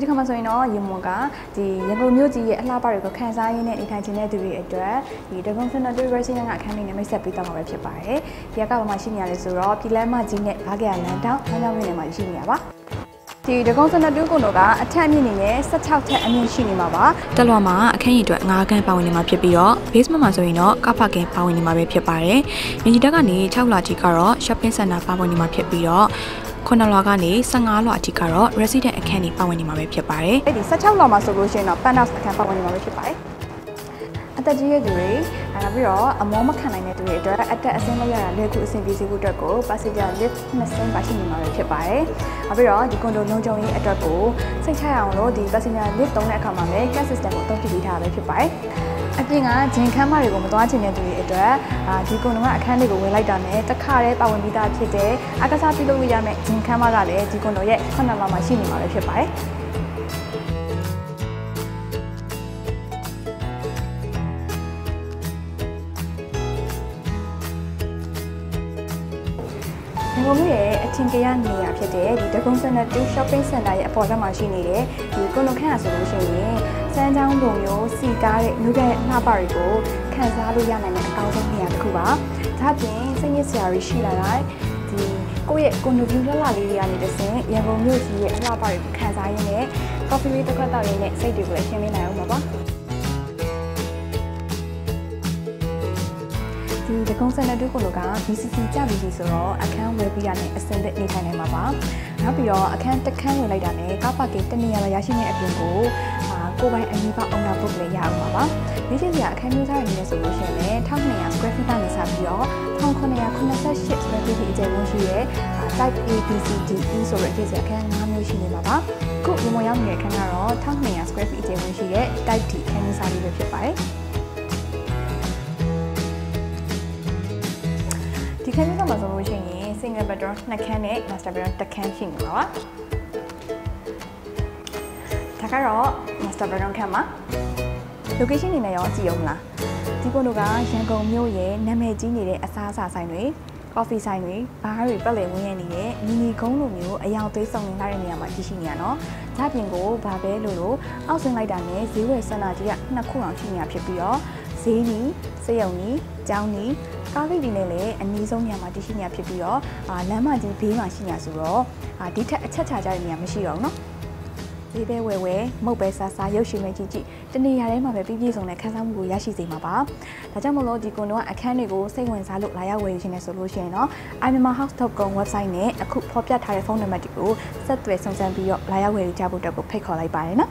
ဒီတစ်ခါမှဆိုရင်တော့ရေမွန်ကဒီရန်ကုန်မြို့ကြီးရဲ့အလှပတွေကိုခန်းစားရင်းနဲ့နေထိုင်ခြင်းတဲ့သူတွေအတွက်ဒီဒဂုံစနတူရီစီနကအခန်းလေးနဲ့မိတ်ဆက်ပေးတော့မှာပဲဖြစ်ပါတယ်။ဒီကဘာမှရှိနေရလဲဆိုတော့ပြည်လမ်းမကြီးနဲ့ဘားကရလမ်းတောင်းလမ်းကြောင်းလေးမှာရှိနေရပါဒီဒဂုံစနတူကုန်းတို့ကအထက်အမြင့်နေနဲ့16ထက်အမြင့်ရှိနေမှာပါ။တက်လွာမှာအခန်းကြီးအတွက်9ခန်းပါဝင်နေမှာဖြစ်ပြီးတော့ basement မှာဆိုရင်တော့ကဖကင်းပါဝင်နေမှာပဲဖြစ်ပါတယ်။မြင်းကြီးတက်ကနေ6လကြီးကတော့ shopping center ပါဝင်နေမှာဖြစ်ပြီးတော့ ခုနလွာကနေ15လွာအထိကတော့ resident အခန်းကြီးပါဝင်နေမှာပဲဖြစ်ပါတယ်။အဲ့ဒီ16လွာမှာဆိုလို့ရှိရင်တော့ penthouse အခန်းပါဝင်နေမှာပဲဖြစ်ပါတယ်။အသက်ကြီးရဲ့သူတွေအဲနောက်ပြီးတော့အမောမခံနိုင်တဲ့သူတွေအတွက်အသက်အဆင်းလောက်ရတာလွယ်ကူအဆင်ပြေစေဖို့အတွက်ကို passenger lift နှစ်စင်းပါရှိနေမှာပဲဖြစ်ပါတယ်။နောက်ပြီးတော့ဒီကွန်ဒိုလုံးကျုံရေးအတွက်ကိုစိတ်ချရအောင်လို့ဒီ passenger lift သုံးတဲ့အခါမှာလည်း gas system ကိုအသုံးပြုပေးထားတာပဲဖြစ်ပါတယ်။ အပြင်ကဂျင်ခန်းမတွေကိုမသွားချင်တဲ့သူတွေအတွက်အာဒီကွန်ဒိုကအခန်းလေးကိုဝင်လိုက်တာနဲ့တခါတည်းပါဝင်ပြီးသားဖြစ်တဲ့အကစားပြုလုပ်ရမယ့်ဂျင်ခန်းမကလည်းဒီကွန်ဒိုရဲ့ခုနလမှာရှိနေမှာပဲဖြစ်ပါတယ်။ရန်ကုန်မြို့ရဲ့အထင်ကရနေရာဖြစ်တဲ့ဒီဒဂုံစနတူ shopping center ရဲ့အပေါ်ဘက်မှာရှိနေတဲ့ဒီကွန်လိုခန့်ရဆိုလို့ရှိရင်စ မ်းချောင်းလိုမျိုးစီကားတဲ့မြို့ရဲ့နှာပါတွေကိုခံစားလို့ရနိုင်တဲ့အကောင်းဆုံးနေရာတစ်ခုပါ။ဒါ့အပြင်စိတ်ညစ်စရာတွေရှိလာတိုင်းဒီကိုယ့်ရဲ့ကွန်ဒိုဗျူလှလှလေးတွေကနေတဆင့်ရန်ကုန်မြို့ကြီးရဲ့အလှပတွေကိုခံစားရင်းနဲ့ coffee လေးတစ်ခွက်တောက်ရင်းနဲ့စိတ်တွေကိုလည်းရှင်းလင်းနိုင်အောင်ပါပါ။ဒီတကုံးစနတူကိုလိုက BCC ကြပြီစီဆိုတော့အခန်းဝယ်ပြီးရတဲ့အစင်သက်နေထိုင်နိုင်မှာပါနောက်ပြီးတော့အခန်းတစ်ခန်းဝင်လိုက်တာနဲ့ကားပါကင်တနေရာမှာရရှိတဲ့အပြင်ကို အာကိုပိုင်အမီပါအုံနာပုတ်လည်းရအောင်ပါပါဒီချင်းစီအခန်းမျိုးစားရနေဆိုလို့ရှိရင်လည်း1200 square feet ကနေစပြီးတော့1988 square feet အကျယ်ဝန်းရှိတဲ့ type A B C D E ဆိုတဲ့အခြေစီအခန်း၅မျိုးရှိနေမှာပါခုဒီမောရောက်နေတဲ့အခန်းကတော့1200 square feet အကျယ်ဝန်းရှိတဲ့ type D အခန်းမျိုးစားလေးပဲဖြစ်ပါတယ်ဒီခန်းမျိုးကမှာဆိုလို့ရှိရင် single bedroom နှစ်ခန်းနဲ့ master bedroom တစ်ခန်းရှိနေမှာပါဒါ ကတော့ master bedroom ခန်းမှာ location နေနဲ့ရောကြည့်အောင်လားဒီကုန်းတို့ကရန်ကုန်မြို့ရဲ့နာမည်ကြီးနေတဲ့အစားအစာဆိုင်တွေကော်ဖီဆိုင်တွေဘားတွေပတ်လည်ဝင်းရနေတဲ့မီနီကုန်းလိုမျိုးအယောင်သေးဆောင်နေထားတဲ့နေရာမှာတည်ရှိနေရနော်။ဒါပြင်ကိုဘာပဲလို့လို့အောက်ဆင်းလိုက်တာနဲ့ဈေးဝယ်ဆန္ဒကြီးကနှစ်ခုအောင်ရှိနေတာဖြစ်ပြီးတော့ဈေးနီစေယုံနီကျောင်းနီကားဂိတ်ဒီနဲ့လည်းအနည်းဆုံးနေရာမှာတည်ရှိနေရဖြစ်ပြီးတော့အာလမ်းမကြီးဘေးမှာရှိနေရဆိုတော့အာဒီထက်အချက်ချကြတဲ့နေရာမရှိတော့ဘူးနော် ဈေးပဲဝယ်ဝယ်မုတ်ပဲစားစားရုပ်ရှင်ပဲကြည့်ကြည့်တနေရာထဲမှာပဲပြည့်ပြည့်စုံတဲ့ခန်းစားမှုကိုရရှိစေမှာပါဒါကြောင့်မလို့ဒီကွန်တော့အခန်းတွေကိုစိတ်ဝင်စားလို့လာရောက်ဝယ်ယူခြင်းနဲ့ဆိုလို့ရှိရင်တော့ imamahouse.com website နဲ့အခုဖော်ပြထားတဲ့ဖုန်းနံပါတ်တွေကိုဆက်သွယ်စုံစမ်းပြီးတော့လာရောက်ဝယ်ယူကြဖို့အတွက်ကိုဖိတ်ခေါ်လိုက်ပါတယ်နော်